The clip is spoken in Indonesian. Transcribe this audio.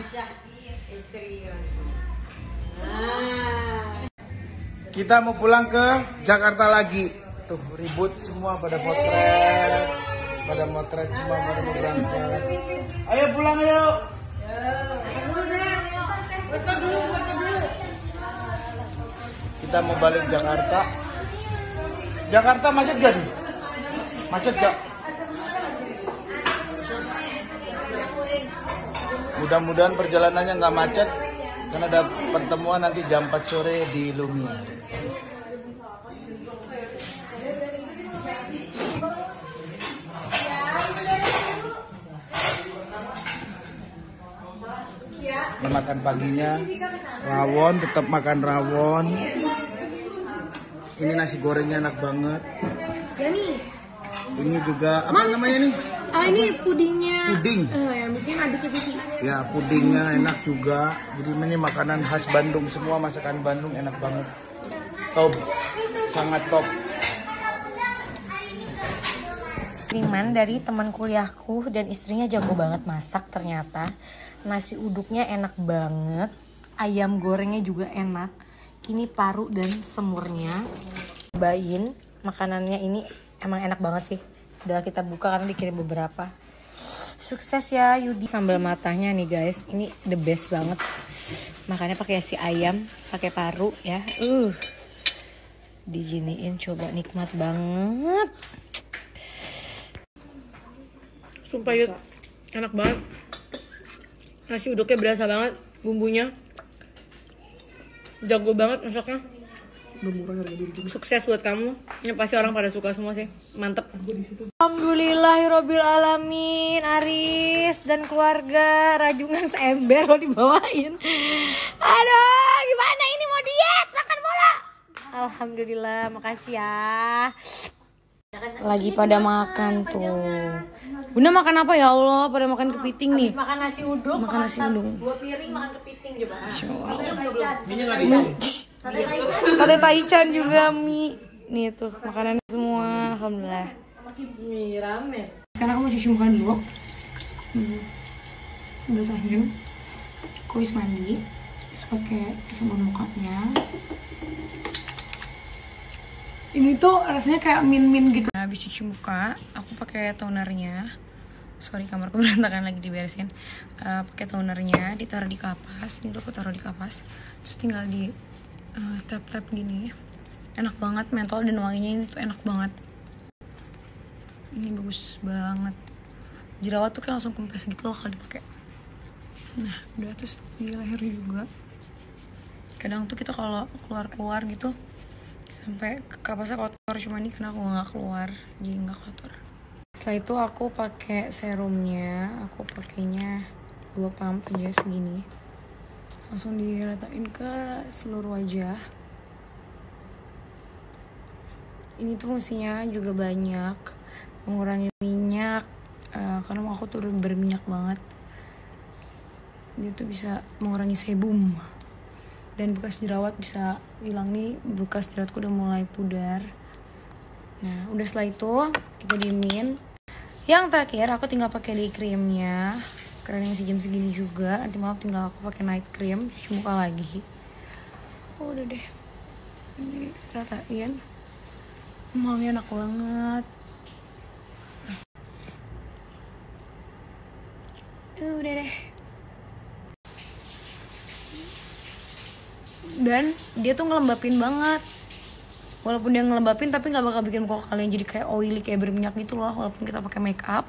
Aisyah istri langsung. Nah. Kita mau pulang ke Jakarta lagi. Tuh ribut semua pada potret. Pada motret semua pada mau berangkat. Ayo pulang ayo. Kita mau balik Jakarta. Jakarta macet gak nih? Macet gak? Mudah-mudahan perjalanannya nggak macet karena ada pertemuan nanti jam 4 sore di Lumia. Ini makan paginya rawon, tetap makan rawon. Ini nasi gorengnya enak banget. Ini juga apa namanya nih? Ah ini pudingnya. Puding. Eh, yang bikin adiknya Vivi. Ya pudingnya enak juga. Jadi ini makanan khas Bandung semua masakan Bandung enak banget. Top, sangat top. kiriman dari teman kuliahku dan istrinya jago banget masak ternyata nasi uduknya enak banget ayam gorengnya juga enak ini paru dan semurnya cobain makanannya ini emang enak banget sih udah kita buka karena dikirim beberapa sukses ya Yudi sambal matanya nih guys ini the best banget makannya pakai si ayam pakai paru ya uh dijiniin coba nikmat banget Sumpah Yud, enak banget. Nasi uduknya berasa banget, bumbunya. Jago banget masaknya. Sukses buat kamu. Ini pasti orang pada suka semua sih. Mantep. Alhamdulillahirobbil alamin Aris dan keluarga rajungan seember lo dibawain. Aduh, gimana ini mau diet makan bola? Alhamdulillah, makasih ya. Lagi pada makan tuh. Bunda makan apa ya Allah? Pada makan kepiting nih. Makan nasi uduk, Makan nasi uduk. dua piring makan kepiting coba. Sate taichan juga mie. Nih tuh makanan semua. Alhamdulillah. Sekarang aku mau cuci muka dulu. Hmm. Basahin. Aku habis mandi. Terus pakai sabun mukanya. Ini tuh rasanya kayak min-min gitu. Nah, habis cuci muka, aku pakai tonernya. Sorry kamarku berantakan lagi diberesin. Eh, pakai tonernya, ditaruh di kapas. Ini udah aku taruh di kapas. Terus tinggal di eh, tap-tap gini. Enak banget mentol dan wanginya ini tuh enak banget. Ini bagus banget. Jerawat tuh kayak langsung kempes gitu loh kalau dipakai. Nah, udah terus di leher juga. Kadang tuh kita kalau keluar-keluar gitu sampai kapasnya kotor cuma ini karena aku nggak keluar jadi nggak kotor setelah itu aku pakai serumnya aku pakainya dua pump aja segini langsung diratain ke seluruh wajah ini tuh fungsinya juga banyak mengurangi minyak eh, karena aku tuh berminyak banget. Dia tuh bisa mengurangi sebum. Dan bekas jerawat bisa hilang nih bekas jerawatku udah mulai pudar. Nah udah setelah itu kita diemin. Yang terakhir aku tinggal pakai day creamnya. Karena masih jam segini juga. Nanti malam tinggal aku pakai night cream cuci muka lagi. Oh udah deh. Ini ratain maunya enak banget udah deh. Dan dia tuh ngelembapin banget. Walaupun dia ngelembapin tapi nggak bakal bikin muka kalian jadi kayak oily kayak berminyak gitu loh walaupun kita pakai make up